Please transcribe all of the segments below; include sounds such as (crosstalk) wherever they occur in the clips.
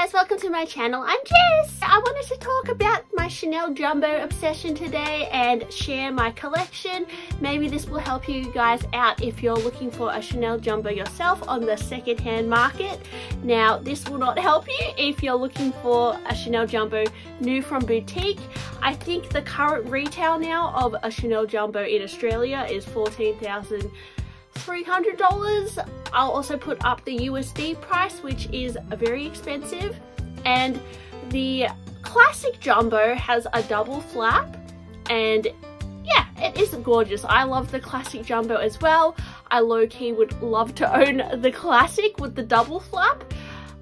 guys, welcome to my channel. I'm Jess. I wanted to talk about my Chanel Jumbo obsession today and share my collection. Maybe this will help you guys out if you're looking for a Chanel Jumbo yourself on the secondhand market. Now, this will not help you if you're looking for a Chanel Jumbo new from boutique. I think the current retail now of a Chanel Jumbo in Australia is 14,000 $300. I'll also put up the USD price, which is very expensive. And the classic jumbo has a double flap and yeah, it is gorgeous. I love the classic jumbo as well. I low-key would love to own the classic with the double flap.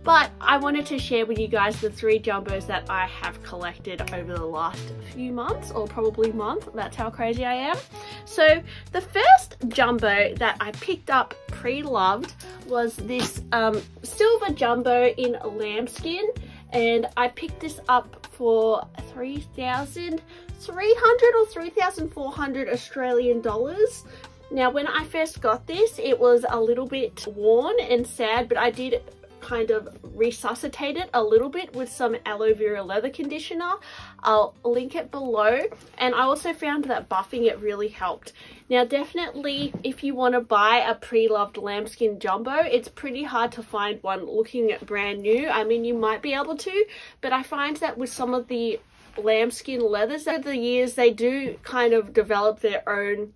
But I wanted to share with you guys the three jumbos that I have collected over the last few months or probably month. That's how crazy I am. So the first jumbo that I picked up pre-loved was this um, silver jumbo in lambskin and I picked this up for 3,300 or 3,400 Australian dollars. Now when I first got this it was a little bit worn and sad but I did kind of resuscitate it a little bit with some aloe vera leather conditioner. I'll link it below. And I also found that buffing it really helped. Now definitely if you want to buy a pre-loved lambskin jumbo, it's pretty hard to find one looking brand new. I mean you might be able to, but I find that with some of the lambskin leathers over the years they do kind of develop their own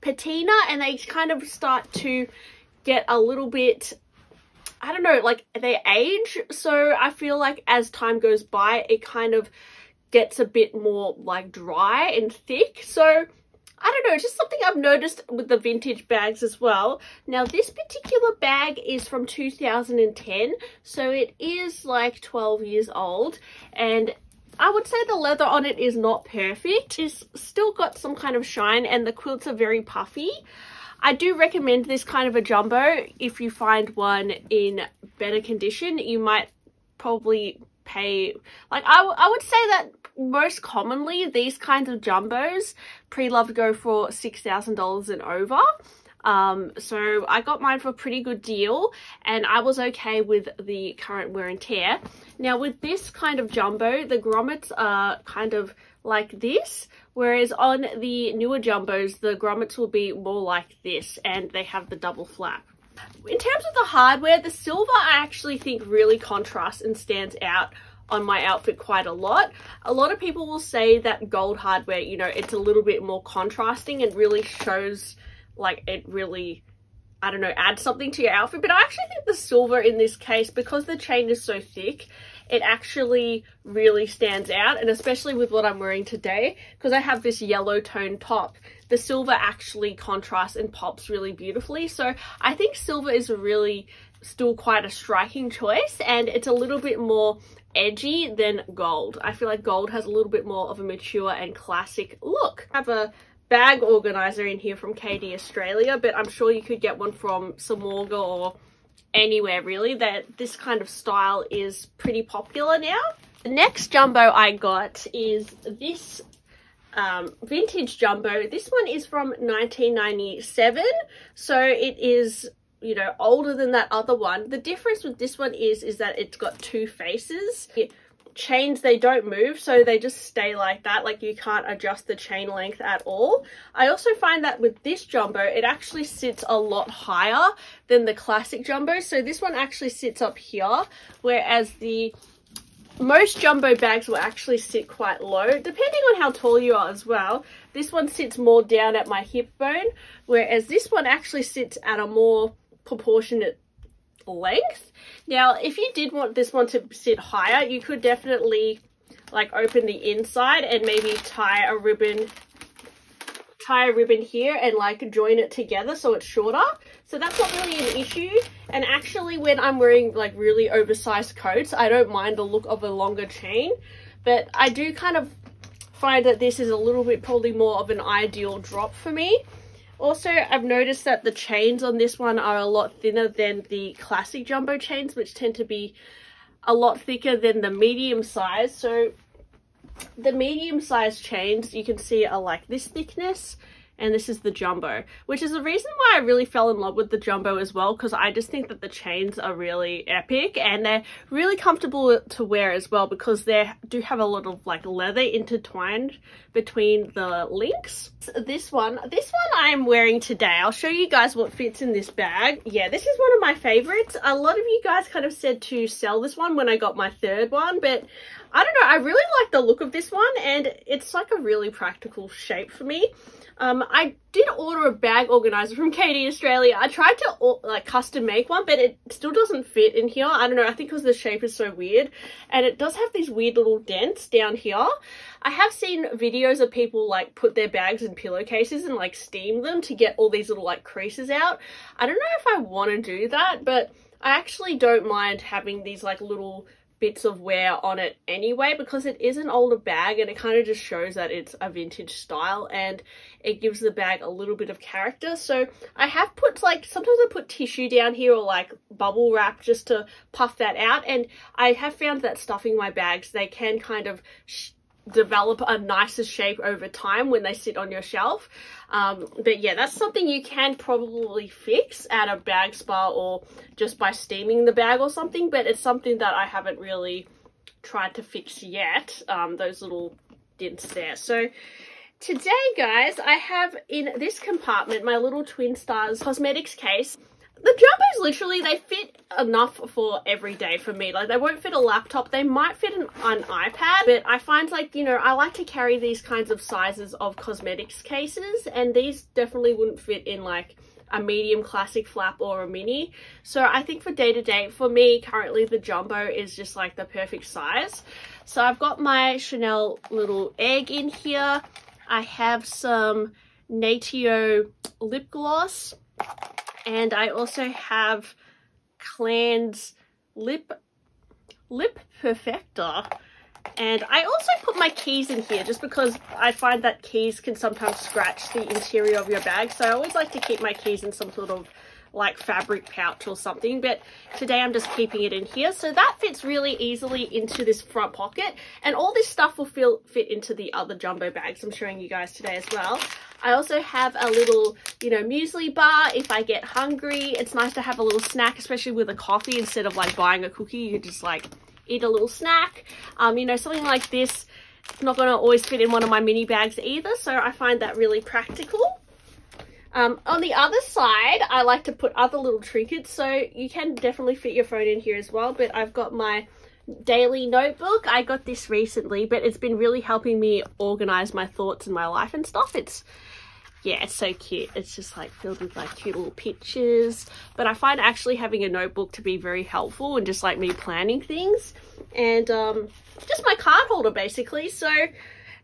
patina and they kind of start to get a little bit I don't know, like they age. So I feel like as time goes by, it kind of gets a bit more like dry and thick. So I don't know, just something I've noticed with the vintage bags as well. Now this particular bag is from 2010, so it is like 12 years old and I would say the leather on it is not perfect. It's still got some kind of shine and the quilts are very puffy. I do recommend this kind of a jumbo. If you find one in better condition, you might probably pay, like I, I would say that most commonly these kinds of jumbos pre-loved go for $6,000 and over. Um, so I got mine for a pretty good deal and I was okay with the current wear and tear. Now with this kind of jumbo, the grommets are kind of like this, whereas on the newer jumbos, the grommets will be more like this and they have the double flap. In terms of the hardware, the silver I actually think really contrasts and stands out on my outfit quite a lot. A lot of people will say that gold hardware, you know, it's a little bit more contrasting and really shows like it really I don't know, add something to your outfit. But I actually think the silver in this case, because the chain is so thick, it actually really stands out. And especially with what I'm wearing today because I have this yellow tone top the silver actually contrasts and pops really beautifully. So I think silver is really still quite a striking choice and it's a little bit more edgy than gold. I feel like gold has a little bit more of a mature and classic look. I have a bag organizer in here from KD Australia but I'm sure you could get one from Samorga or anywhere really that this kind of style is pretty popular now. The next jumbo I got is this um, vintage jumbo. This one is from 1997 so it is you know older than that other one. The difference with this one is is that it's got two faces. It chains they don't move so they just stay like that like you can't adjust the chain length at all. I also find that with this jumbo it actually sits a lot higher than the classic jumbo. So this one actually sits up here whereas the most jumbo bags will actually sit quite low depending on how tall you are as well. This one sits more down at my hip bone whereas this one actually sits at a more proportionate length. Now, if you did want this one to sit higher, you could definitely like open the inside and maybe tie a ribbon tie a ribbon here and like join it together so it's shorter. So that's not really an issue. And actually when i'm wearing like really oversized coats i don't mind the look of a longer chain. But i do kind of find that this is a little bit probably more of an ideal drop for me also, I've noticed that the chains on this one are a lot thinner than the classic jumbo chains, which tend to be a lot thicker than the medium size. So the medium size chains you can see are like this thickness and this is the jumbo which is the reason why i really fell in love with the jumbo as well because i just think that the chains are really epic and they're really comfortable to wear as well because they do have a lot of like leather intertwined between the links. This one this one i'm wearing today i'll show you guys what fits in this bag. Yeah this is one of my favorites. A lot of you guys kind of said to sell this one when i got my third one but I don't know, I really like the look of this one and it's like a really practical shape for me. Um, I did order a bag organizer from (laughs) KD Australia. I tried to like custom make one, but it still doesn't fit in here. I don't know, I think because the shape is so weird. And it does have these weird little dents down here. I have seen videos of people like put their bags in pillowcases and like steam them to get all these little like creases out. I don't know if I want to do that, but I actually don't mind having these like little bits of wear on it anyway because it is an older bag and it kind of just shows that it's a vintage style and it gives the bag a little bit of character so I have put like sometimes I put tissue down here or like bubble wrap just to puff that out and I have found that stuffing my bags they can kind of develop a nicer shape over time when they sit on your shelf. Um, but yeah, that's something you can probably fix at a bag spa or just by steaming the bag or something. But it's something that I haven't really tried to fix yet, um, those little dents there. So today, guys, I have in this compartment my little Twin Stars cosmetics case the jumbos literally they fit enough for every day for me. Like they won't fit a laptop. They might fit an, an ipad but i find like you know i like to carry these kinds of sizes of cosmetics cases and these definitely wouldn't fit in like a medium classic flap or a mini. So i think for day to day for me currently the jumbo is just like the perfect size. So i've got my chanel little egg in here. I have some natio lip gloss and I also have Clarins lip lip perfector. And I also put my keys in here just because I find that keys can sometimes scratch the interior of your bag. So I always like to keep my keys in some sort of like fabric pouch or something but today I'm just keeping it in here. So that fits really easily into this front pocket and all this stuff will feel, fit into the other jumbo bags I'm showing you guys today as well. I also have a little you know muesli bar if I get hungry. It's nice to have a little snack especially with a coffee. Instead of like buying a cookie you just like eat a little snack. Um you know something like this it's not going to always fit in one of my mini bags either so I find that really practical um, on the other side, I like to put other little trinkets, so you can definitely fit your phone in here as well, but I've got my daily notebook. I got this recently, but it's been really helping me organize my thoughts and my life and stuff. It's, yeah, it's so cute. It's just like filled with like cute little pictures, but I find actually having a notebook to be very helpful and just like me planning things and um, just my card holder basically. So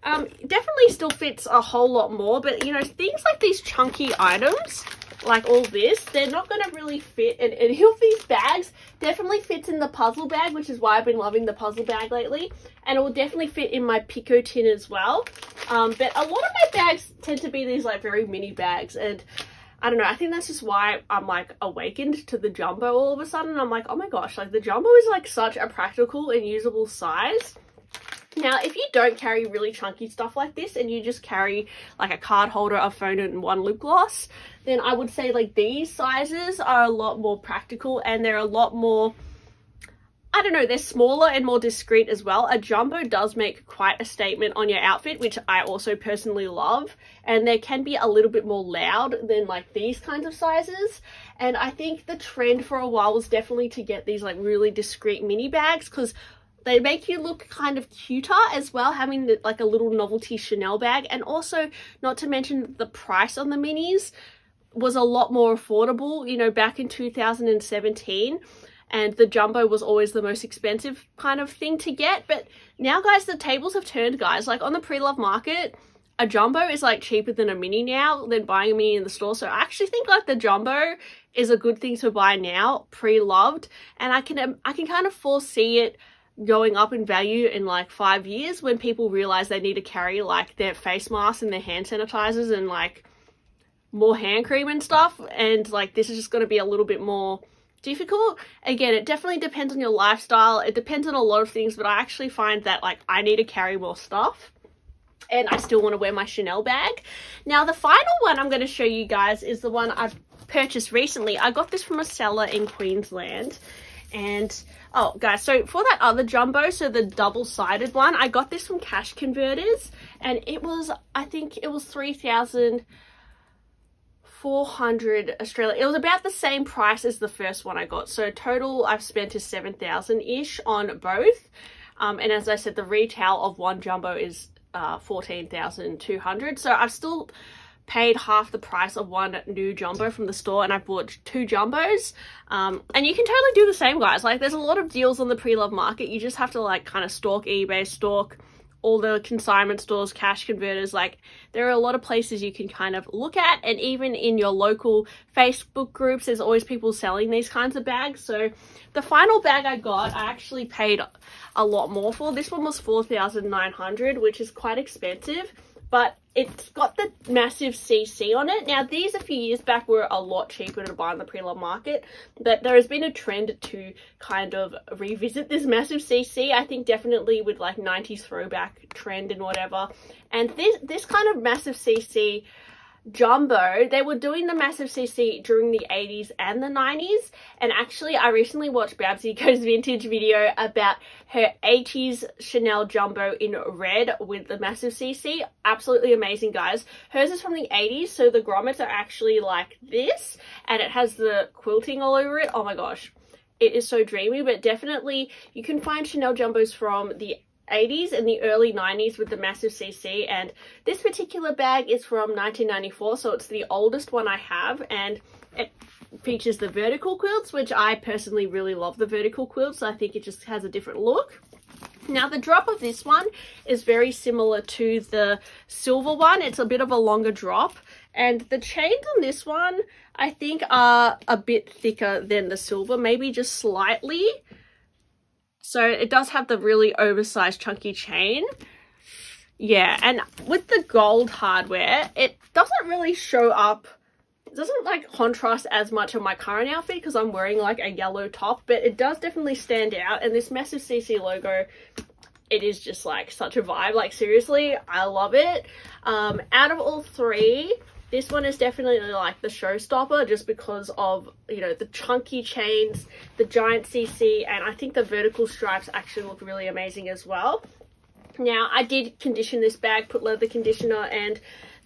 um, definitely still fits a whole lot more, but you know, things like these chunky items, like all this, they're not going to really fit in any (laughs) of these bags. Definitely fits in the puzzle bag, which is why I've been loving the puzzle bag lately. And it will definitely fit in my Picotin as well. Um, but a lot of my bags tend to be these like very mini bags and I don't know, I think that's just why I'm like awakened to the jumbo all of a sudden. I'm like, oh my gosh, like the jumbo is like such a practical and usable size now, if you don't carry really chunky stuff like this and you just carry like a card holder, a phone and one lip gloss, then I would say like these sizes are a lot more practical and they're a lot more, I don't know, they're smaller and more discreet as well. A jumbo does make quite a statement on your outfit, which I also personally love. And they can be a little bit more loud than like these kinds of sizes. And I think the trend for a while was definitely to get these like really discreet mini bags because they make you look kind of cuter as well, having the, like a little novelty Chanel bag. And also, not to mention the price on the minis was a lot more affordable, you know, back in 2017 and the jumbo was always the most expensive kind of thing to get. But now guys the tables have turned guys. Like on the pre-love market a jumbo is like cheaper than a mini now than buying a mini in the store. So i actually think like the jumbo is a good thing to buy now pre-loved. And i can um, i can kind of foresee it going up in value in like five years when people realize they need to carry like their face masks and their hand sanitizers and like more hand cream and stuff and like this is just going to be a little bit more difficult again it definitely depends on your lifestyle it depends on a lot of things but i actually find that like i need to carry more stuff and I still want to wear my Chanel bag. Now the final one I'm going to show you guys is the one I've purchased recently. I got this from a seller in Queensland and oh guys so for that other jumbo so the double-sided one I got this from cash converters and it was I think it was 3,000 400 Australia. It was about the same price as the first one I got. So total I've spent is 7,000-ish on both. Um, and as I said, the retail of one jumbo is uh, 14,200. So I've still paid half the price of one new jumbo from the store and I bought two jumbos. Um, and you can totally do the same guys. Like there's a lot of deals on the pre-love market. You just have to like kind of stalk eBay, stalk all the consignment stores, cash converters, like there are a lot of places you can kind of look at and even in your local Facebook groups, there's always people selling these kinds of bags. So the final bag I got, I actually paid a lot more for. This one was 4,900, which is quite expensive but it's got the massive CC on it. Now, these a few years back were a lot cheaper to buy on the pre-love market, but there has been a trend to kind of revisit this massive CC. I think definitely with like 90s throwback trend and whatever. And this, this kind of massive CC Jumbo, they were doing the massive CC during the 80s and the 90s. And actually, I recently watched Babsi Goes (laughs) Vintage video about her 80s Chanel Jumbo in red with the massive CC. Absolutely amazing, guys. Hers is from the 80s, so the grommets are actually like this. And it has the quilting all over it. Oh my gosh. It is so dreamy, but definitely you can find Chanel Jumbos from the 80s and the early 90s with the massive CC and this particular bag is from 1994 so it's the oldest one I have and it features the vertical quilts which I personally really love the vertical quilts so I think it just has a different look. Now the drop of this one is very similar to the silver one. It's a bit of a longer drop and the chains on this one I think are a bit thicker than the silver maybe just slightly so it does have the really oversized chunky chain. Yeah, and with the gold hardware, it doesn't really show up it doesn't like contrast as much on my current outfit because I'm wearing like a yellow top, but it does definitely stand out. And this massive CC logo, it is just like such a vibe. Like seriously, I love it. Um, out of all three, this one is definitely like the showstopper just because of, you know, the chunky chains, the giant CC, and I think the vertical stripes actually look really amazing as well. Now, I did condition this bag, put leather conditioner, and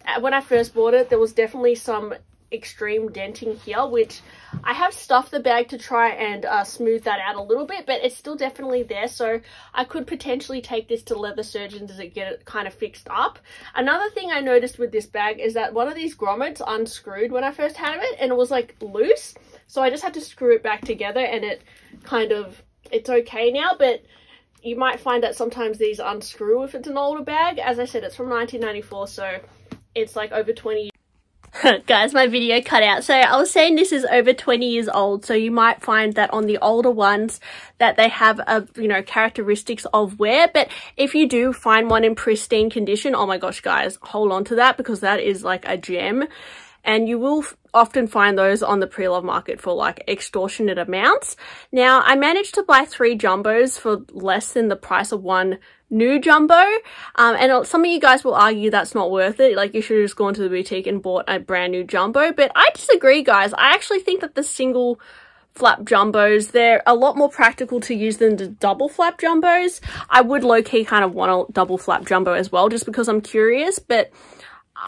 uh, when I first bought it, there was definitely some extreme denting here, which I have stuffed the bag to try and uh, smooth that out a little bit, but it's still definitely there. So I could potentially take this to leather surgeons to get it kind of fixed up. Another thing I noticed with this bag is that one of these grommets unscrewed when I first had it and it was like loose. So I just had to screw it back together and it kind of, it's okay now, but you might find that sometimes these unscrew if it's an older bag. As I said, it's from 1994, so it's like over 20 (laughs) Guys, my video cut out. So I was saying this is over 20 years old. So you might find that on the older ones that they have a, you know, characteristics of wear. But if you do find one in pristine condition, oh my gosh, guys, hold on to that because that is like a gem. And you will often find those on the pre-love market for like extortionate amounts. Now, I managed to buy three jumbos for less than the price of one new jumbo. Um, and some of you guys will argue that's not worth it. Like you should have just gone to the boutique and bought a brand new jumbo. But I disagree, guys. I actually think that the single flap jumbos, they're a lot more practical to use than the double flap jumbos. I would low-key kind of want a double flap jumbo as well, just because I'm curious. But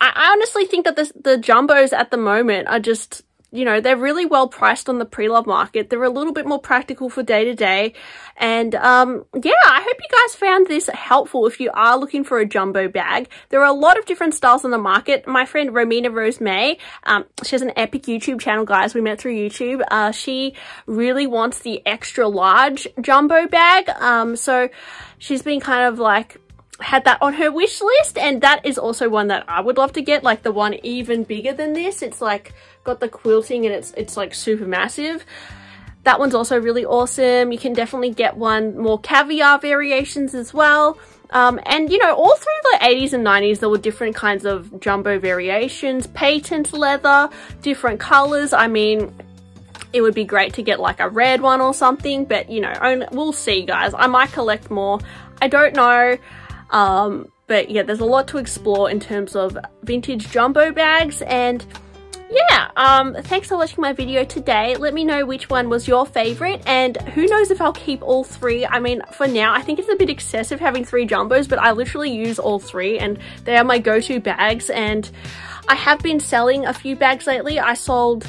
I, I honestly think that the, the jumbos at the moment are just you know, they're really well priced on the pre-love market. They're a little bit more practical for day to day. And um, yeah, I hope you guys found this helpful if you are looking for a jumbo bag. There are a lot of different styles on the market. My friend Romina Rose May, um, she has an epic YouTube channel, guys. We met through YouTube. Uh, she really wants the extra large jumbo bag. Um, so she's been kind of like had that on her wish list and that is also one that I would love to get like the one even bigger than this. It's like got the quilting and it's it's like super massive. That one's also really awesome. You can definitely get one more caviar variations as well. Um, and you know all through the 80s and 90s there were different kinds of jumbo variations patent leather different colors. I mean it would be great to get like a red one or something but you know we'll see guys. I might collect more. I don't know um, but yeah, there's a lot to explore in terms of vintage jumbo bags and yeah, um, thanks for watching my video today. Let me know which one was your favorite and who knows if I'll keep all three. I mean, for now, I think it's a bit excessive having three jumbos, but I literally use all three and they are my go-to bags and I have been selling a few bags lately. I sold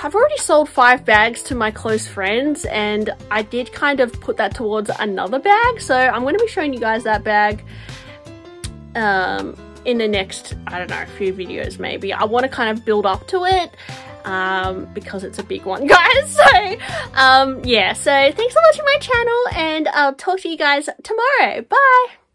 I've already sold five bags to my close friends and I did kind of put that towards another bag. So I'm going to be showing you guys that bag um, in the next, I don't know, a few videos maybe. I want to kind of build up to it um, because it's a big one, (laughs) guys. So, um, yeah, so thanks for watching my channel and I'll talk to you guys tomorrow. Bye!